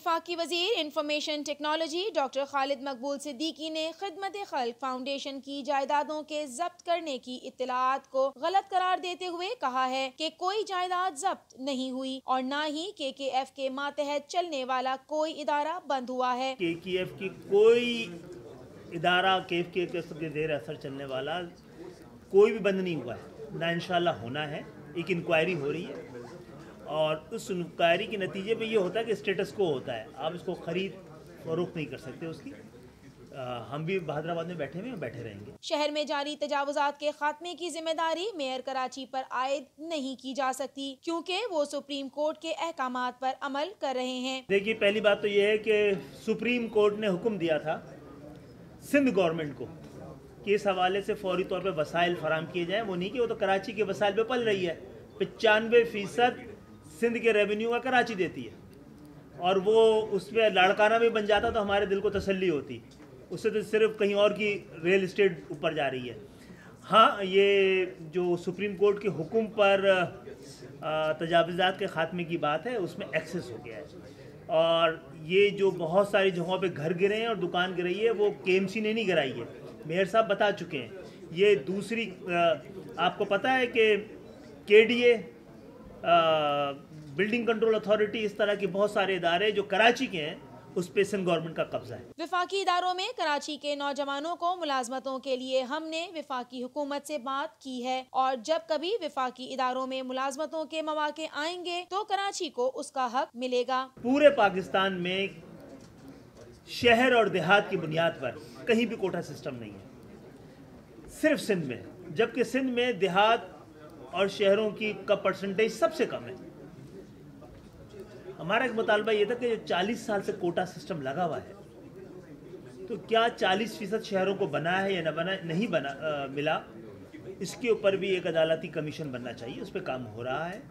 विफाकी वज़ीर information technology doctor Khalid मकबूल सिद्दीकी ने खिदमत खल फाउंडेशन की जायदादों के जब्त करने की इतलात को गलत करार देते हुए कहा है कि कोई जायदाद जब्त नहीं हुई और न ही के के एफ़ के मातहत चलने वाला कोई इदारा बंद हुआ है। के के एफ़ की कोई इदारा के के के देर असर चलने वाला कोई भी बंद नहीं हुआ है। ना इंशाल्लाह होना है, एक इंक्वायरी हो रही है। और उस इंक्वायरी के नतीजे पे ये होता है कि स्टेटस को होता है। आप इसको ख़रीद फरोख्त नहीं कर सकते उसकी। आ, हम भी बहादराबाद में बैठे हुए बैठे रहेंगे। शहर में जारी तजावजात के खात्मे की ज़िम्मेदारी मेयर कराची पर आयद नहीं की जा सकती क्योंकि वो सुप्रीम कोर्ट के अहकाम पर अमल कर रहे हैं। देखिए पहली बात तो ये है कि सुप्रीम कोर्ट ने हुक्म दिया था सिंध गवर्नमेंट को कि इस हवाले से फौरी तौर पर वसाइल फराम किए जाएँ। वो नहीं कि वो तो कराची के वसाइल पे पल रही है। पचानवे फ़ीसद सिंध के रेवेन्यू का कराची देती है। और वो उस पर लड़काना भी बन जाता तो हमारे दिल को तसल्ली होती। उससे तो सिर्फ़ कहीं और की रियल इस्टेट ऊपर जा रही है। हाँ ये जो सुप्रीम कोर्ट के हुक्म पर तजावज़ात के ख़ात्मे की बात है, उसमें एक्सेस हो गया है। और ये जो बहुत सारी जगहों पे घर गिरे हैं और दुकान गिराई है, वो के ने नहीं गिराई है। मेयर साहब बता चुके हैं। ये दूसरी आपको पता है कि के डी बिल्डिंग कंट्रोल अथॉरिटी इस तरह के बहुत सारे इदारे जो कराची के हैं उस पे सिंध गवर्नमेंट का कब्जा है। विफाकी इदारों में कराची के नौजवानों को मुलाजमतों के लिए हमने विफाकी हुकूमत से बात की है और जब कभी विफाकी इदारों में मुलाजमतों के मौके आएँगे तो कराची को उसका हक मिलेगा। पूरे पाकिस्तान में शहर और देहात की बुनियाद पर कहीं भी कोटा सिस्टम नहीं है। सिर्फ़ सिंध में जबकि सिंध में देहात और शहरों की का परसेंटेज सबसे कम है। हमारा एक मुतालबा ये था कि 40 साल से कोटा सिस्टम लगा हुआ है तो क्या 40 फ़ीसद शहरों को बना है या न बना नहीं बना आ, मिला? इसके ऊपर भी एक अदालती कमीशन बनना चाहिए उस पर काम हो रहा है।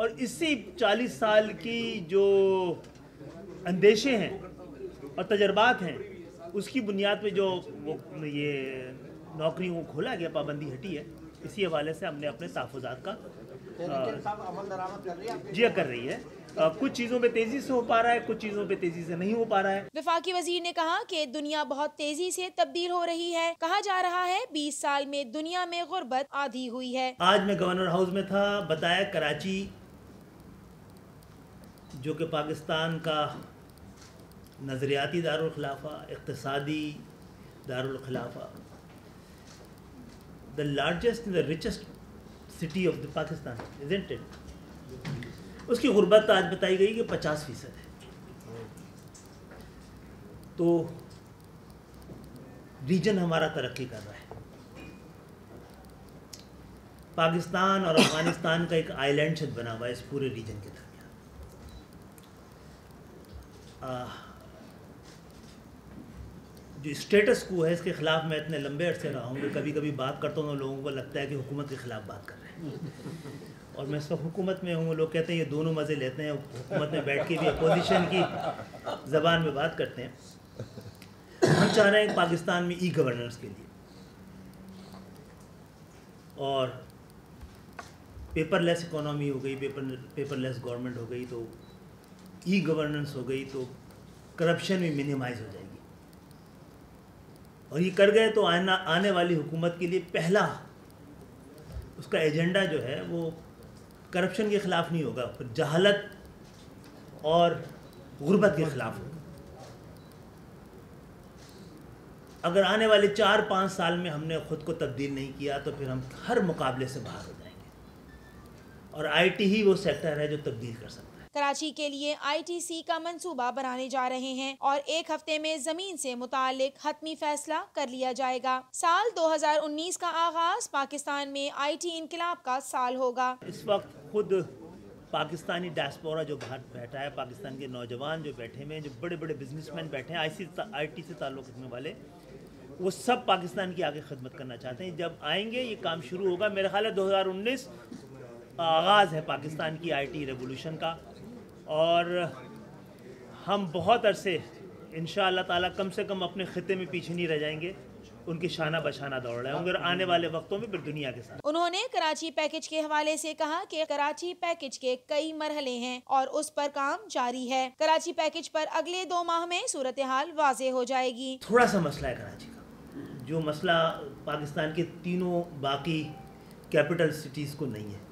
और इसी 40 साल की जो अंदेशे हैं और तजर्बात हैं उसकी बुनियाद पे जो वो ये नौकरियों को खोला गया पाबंदी हटी है इसी हवाले से हमने अपने तहफात का जिया कर रही है आ, कुछ चीज़ों पे तेज़ी से हो पा रहा है कुछ चीज़ों पे तेज़ी से नहीं हो पा रहा है। विफाकी वज़ीर ने कहा कि दुनिया बहुत तेज़ी से तब्दील हो रही है। कहा जा रहा है 20 साल में दुनिया में गुर्बत आधी हुई है। आज मैं गवर्नर हाउस में था बताया कराची जो कि पाकिस्तान का नज़रियाती दारुलखलाफा इकतसादी दारुलखलाफा the largest the richest city of the Pakistan isn't उसकी गुर्बत आज बताई गई कि पचास फ़ीसद है। तो रीजन हमारा तरक्की कर रहा है। पाकिस्तान और अफ़गानिस्तान का एक आइलैंड छत बना हुआ है इस पूरे रीजन के दरमियान। जो स्टेटस को है, इसके ख़िलाफ़ मैं इतने लंबे अरसे रहा हूँ कि कभी कभी बात करता हूँ लोगों को लगता है कि हुकूमत के ख़िलाफ़ बात कर रहे हैं। और मैं इस वक्त हुकूमत में हूँ, लोग कहते हैं, ये दोनों मज़े लेते हैं, हुकूमत में बैठ के भी अपोजिशन की ज़बान में बात करते हैं। हम चाह रहे हैं पाकिस्तान में ई गवर्नेंस के लिए। और पेपरलेस इकोनॉमी हो गई पेपर पेपरलेस गवर्नमेंट हो गई तो ई गवर्नेंस हो गई तो करप्शन भी मिनिमाइज हो जाएगी। और ये कर गए तो आना, आने वाली हुकूमत के लिए पहला उसका एजेंडा जो है वो करप्शन के ख़िलाफ़ नहीं होगा जहालत और गुर्बत के ख़िलाफ़ होगा। अगर आने वाले चार पाँच साल में हमने ख़ुद को तब्दील नहीं किया तो फिर हम हर मुकाबले से बाहर हो जाएँगे। और आईटी ही वो सेक्टर है जो तब्दील कर सकता है। कराची के लिए आईटीसी का मंसूबा बनाने जा रहे हैं और एक हफ़्ते में ज़मीन से मुतालिक हतमी फैसला कर लिया जाएगा। साल 2019 का आगाज़ पाकिस्तान में आईटी इनकलाब का साल होगा। इस वक्त खुद पाकिस्तानी डायस्पोरा जो बाहर बैठा है, पाकिस्तान के नौजवान जो बैठे हुए जो बड़े बड़े बिजनेसमैन बैठे हैं आई आई टी से ताल्लुक़ रखने वाले, वो सब पाकिस्तान की आगे खदमत करना चाहते हैं। जब आएँगे, ये काम शुरू होगा। मेरा ख्याल है 2019 आगाज़ है पाकिस्तान की आईटी रेवोल्यूशन का। और हम बहुत अरसे इन ताला कम से कम अपने ख़त्े में पीछे नहीं रह जाएँगे। उनके शाना बशाना दौड़ रहे होंगे और आने वाले वक्तों में फिर दुनिया के साथ। उन्होंने कराची पैकेज के हवाले से कहा कि कराची पैकेज के कई मरहले हैं और उस पर काम जारी है। कराची पैकेज पर अगले दो माह में सूरत हाल वाजे हो जाएगी। थोड़ा सा मसला है कराची का। जो मसला पाकिस्तान के तीनों बाकी कैपिटल सिटीज़ को नहीं है।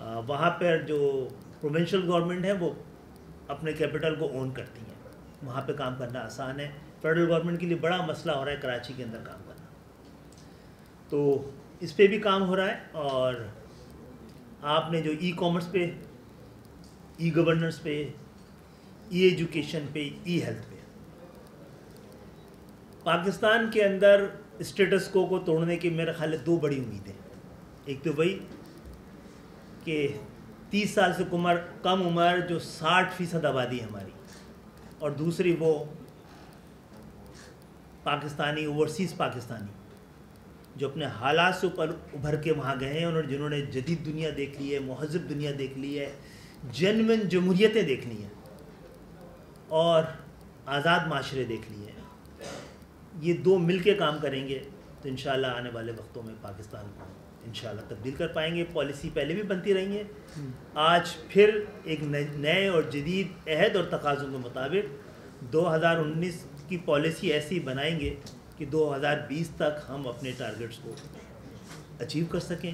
वहाँ पर जो प्रोविंशियल गवर्नमेंट है, वो अपने कैपिटल को ओन करती हैं। वहाँ पे काम करना आसान है। फेडरल गवर्नमेंट के लिए बड़ा मसला हो रहा है कराची के अंदर काम करना। तो इस पर भी काम हो रहा है और आपने जो ई कॉमर्स पे ई गवर्नेंस पे ई एजुकेशन पे ई हेल्थ पे, पाकिस्तान के अंदर स्टेटस को को तोड़ने की मेरे ख्याल दो बड़ी उम्मीदें एक तो वही कि तीस साल से उम्र कम उम्र जो साठ फ़ीसद आबादी है हमारी। और दूसरी वो पाकिस्तानी, ओवरसीज़ पाकिस्तानी, जो अपने हालात से ऊपर उभर के वहाँ गए हैं और जिन्होंने जदीद दुनिया देख ली है, महजब दुनिया देख ली है जनवन जमहूरियतें देख ली हैं और आज़ाद माशरे देख लिए हैं। ये दो मिल के काम करेंगे तो इन आने वाले वक्तों में पाकिस्तान को। इन तब्दील कर पाएँगे। पॉलिसी पहले भी बनती रही है। आज फिर एक नए और जदीद अहद और तकाज़ों के मुताबिक 2019 की पॉलिसी ऐसी बनाएँगे कि 2020 तक हम अपने टारगेट्स को अचीव कर सकें।